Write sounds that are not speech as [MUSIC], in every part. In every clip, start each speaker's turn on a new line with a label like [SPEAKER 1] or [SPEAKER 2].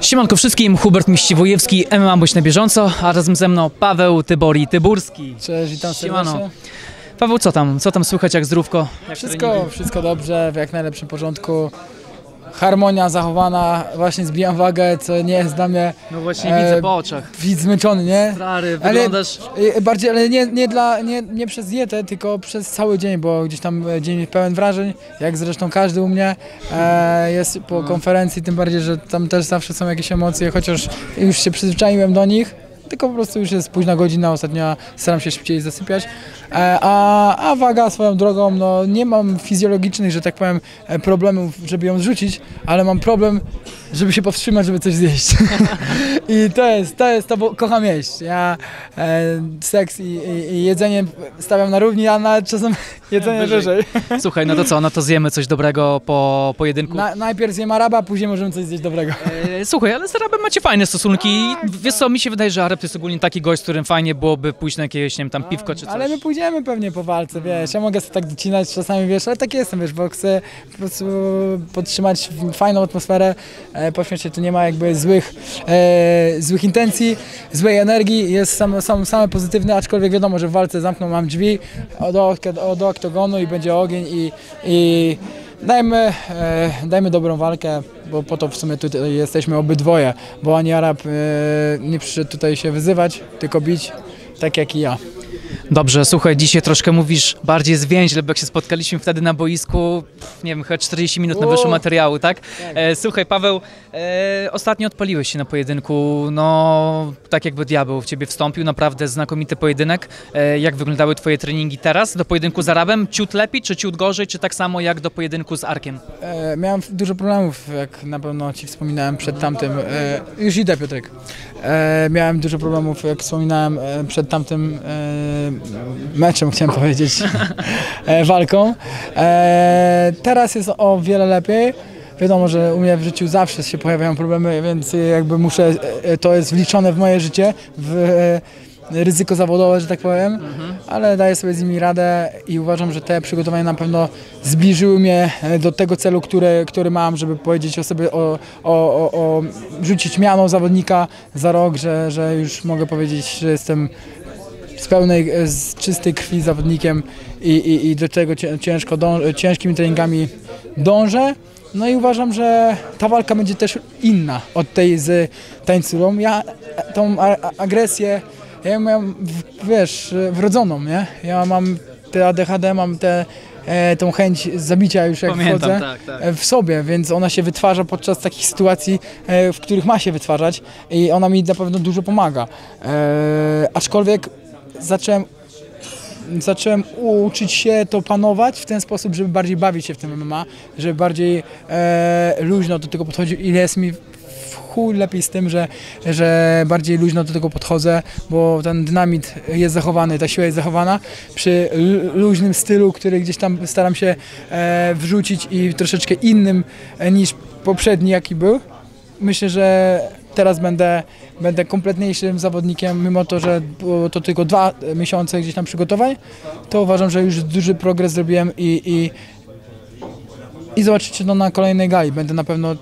[SPEAKER 1] Siemanko wszystkim, Hubert Miściwojewski, MMA Bądź na bieżąco, a razem ze mną Paweł Tybori Tyburski.
[SPEAKER 2] Cześć, witam
[SPEAKER 1] Siemano.
[SPEAKER 2] serdecznie.
[SPEAKER 1] Paweł, co tam? Co tam słychać, jak zdrówko? Jak
[SPEAKER 2] Wszystko,
[SPEAKER 1] treningi?
[SPEAKER 2] wszystko dobrze, w jak najlepszym porządku. Harmonia zachowana, właśnie zbijam wagę, co nie jest dla mnie
[SPEAKER 1] No właśnie
[SPEAKER 2] E,
[SPEAKER 1] widzę po oczach.
[SPEAKER 2] widz zmęczony, nie?
[SPEAKER 1] Stary,
[SPEAKER 2] Ale-
[SPEAKER 1] wyglądasz...
[SPEAKER 2] Y, Bardziej, ale nie, nie, dla, nie, nie przez dietę, tylko przez cały dzień, bo gdzieś tam e, dzień pełen wrażeń, jak zresztą każdy u mnie e, jest po konferencji, tym bardziej, że tam też zawsze są jakieś emocje, chociaż już się przyzwyczaiłem do nich, tylko po prostu już jest późna godzina, ostatnio staram się szybciej zasypiać, e, a, a waga swoją drogą, no nie mam fizjologicznych, że tak powiem, e, problemów, żeby ją zrzucić, ale mam problem, żeby się powstrzymać, żeby coś zjeść. [LAUGHS] I to jest, to jest to, bo kocham jeść. Ja e, seks i, i, i jedzenie stawiam na równi, a nawet czasem [LAUGHS] jedzenie
[SPEAKER 1] Wyżej.
[SPEAKER 2] wyżej.
[SPEAKER 1] Słuchaj, no to co, no to zjemy coś dobrego po pojedynku.
[SPEAKER 2] Na, najpierw zjem araba, później możemy coś zjeść dobrego.
[SPEAKER 1] E, Słuchaj, ale z Arabem macie fajne stosunki. Wiesz co, mi się wydaje, że Arab to jest ogólnie taki gość, z którym fajnie byłoby pójść na jakieś, nie wiem, tam piwko czy coś.
[SPEAKER 2] Ale my pójdziemy pewnie po walce, wiesz, ja mogę sobie tak docinać czasami, wiesz, ale tak jestem, wiesz, bo chcę po prostu podtrzymać fajną atmosferę, e, pośmiać się, tu nie ma jakby złych, e, złych intencji, złej energii, jest sam, sam, same pozytywne, aczkolwiek wiadomo, że w walce zamkną mam drzwi od, ok- od oktogonu i będzie ogień i, i dajmy, e, dajmy dobrą walkę, bo po to w sumie tutaj jesteśmy obydwoje, bo ani Arab e, nie przyszedł tutaj się wyzywać, tylko bić, tak jak i ja.
[SPEAKER 1] Dobrze, słuchaj, dzisiaj troszkę mówisz bardziej zwięźle, bo jak się spotkaliśmy wtedy na boisku, nie wiem, chyba 40 minut na wyszło materiału, tak? E, słuchaj, Paweł, e, ostatnio odpaliłeś się na pojedynku, no tak jakby diabeł w ciebie wstąpił, naprawdę znakomity pojedynek. E, jak wyglądały twoje treningi teraz do pojedynku z Arabem? Ciut lepiej, czy ciut gorzej, czy tak samo jak do pojedynku z Arkiem?
[SPEAKER 2] E, miałem dużo problemów, jak na pewno Ci wspominałem przed tamtym. E, już idę, Piotrek. E, miałem dużo problemów, jak wspominałem przed tamtym meczem, chciałem [LAUGHS] powiedzieć, e, walką. E, teraz jest o wiele lepiej. Wiadomo, że u mnie w życiu zawsze się pojawiają problemy, więc jakby muszę, e, to jest wliczone w moje życie, w e, ryzyko zawodowe, że tak powiem, ale daję sobie z nimi radę i uważam, że te przygotowania na pewno zbliżyły mnie e, do tego celu, który, który mam, żeby powiedzieć o sobie, o, o, o rzucić miano zawodnika za rok, że, że już mogę powiedzieć, że jestem z pełnej, e, z czystej krwi zawodnikiem i, i, i do tego cię- ciężko dąż, ciężkimi treningami dążę. No i uważam, że ta walka będzie też inna od tej z tańculą. Ja e, tą agresję, ja mam, wiesz, e, wrodzoną, nie? Ja mam te ADHD, mam te, e, tą chęć zabicia już jak
[SPEAKER 1] Pamiętam,
[SPEAKER 2] wchodzę
[SPEAKER 1] tak, tak.
[SPEAKER 2] e, w sobie, więc ona się wytwarza podczas takich sytuacji, e, w których ma się wytwarzać i ona mi na pewno dużo pomaga. E, aczkolwiek zacząłem, zacząłem uczyć się to panować w ten sposób, żeby bardziej bawić się w tym MMA, żeby bardziej e, luźno do tego podchodzić. Ile jest mi chuj lepiej z tym, że, że bardziej luźno do tego podchodzę, bo ten dynamit jest zachowany, ta siła jest zachowana przy lu- luźnym stylu, który gdzieś tam staram się e, wrzucić i troszeczkę innym e, niż poprzedni jaki był. Myślę, że teraz będę, będę kompletniejszym zawodnikiem, mimo to, że było to tylko dwa miesiące gdzieś tam przygotowań, to uważam, że już duży progres zrobiłem i, i, i zobaczycie to na kolejnej gali. Będę na pewno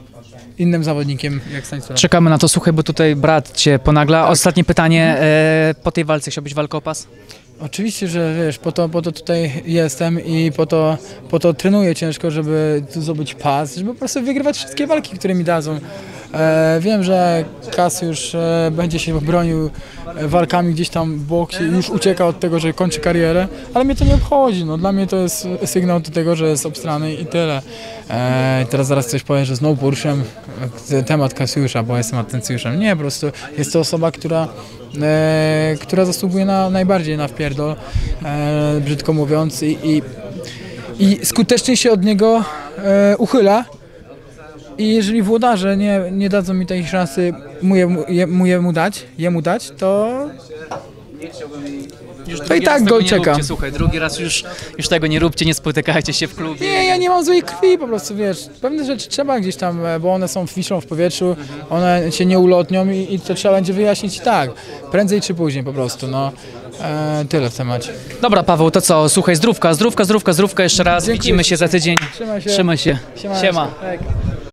[SPEAKER 2] innym zawodnikiem jak Stanisław.
[SPEAKER 1] Czekamy na to, słuchaj, bo tutaj brat cię ponagla.
[SPEAKER 2] Tak.
[SPEAKER 1] Ostatnie pytanie, e, po tej walce chciałbyś walkę o pas?
[SPEAKER 2] Oczywiście, że wiesz, po to, po to tutaj jestem i po to, po to trenuję ciężko, żeby tu zdobyć pas, żeby po prostu wygrywać wszystkie walki, które mi dadzą. E, wiem, że Kasiusz e, będzie się bronił e, walkami gdzieś tam w boksie, już ucieka od tego, że kończy karierę, ale mnie to nie obchodzi. No, dla mnie to jest sygnał do tego, że jest obstrany i tyle. Teraz zaraz coś powiem, że znowu poruszam e, temat Kasiusza, bo jestem atencjuszem. Nie, po prostu jest to osoba, która która zasługuje na najbardziej na wpierdol, brzydko mówiąc, i, i, i skutecznie się od niego uchyla. I jeżeli włodarze nie, nie dadzą mi tej szansy mu, jemu, je, mu jemu dać, jemu dać, to
[SPEAKER 1] Już
[SPEAKER 2] To i tak go czeka.
[SPEAKER 1] Róbcie, słuchaj, drugi raz już, już tego nie róbcie, nie spotykajcie się w klubie.
[SPEAKER 2] nie, ja nie mam złej krwi po prostu, wiesz, pewne rzeczy trzeba gdzieś tam, e, bo one są, wiszą w powietrzu, one się nie ulotnią i, i to trzeba będzie wyjaśnić i tak, prędzej czy później po prostu, no. E, tyle w temacie.
[SPEAKER 1] Dobra, Paweł, to co? Słuchaj, zdrówka, zdrówka, zdrówka, zdrówka jeszcze raz.
[SPEAKER 2] Dziękuję
[SPEAKER 1] Widzimy się za tydzień.
[SPEAKER 2] Trzymaj się.
[SPEAKER 1] Trzymaj się.
[SPEAKER 2] Siema.
[SPEAKER 1] Siema.
[SPEAKER 2] Tak.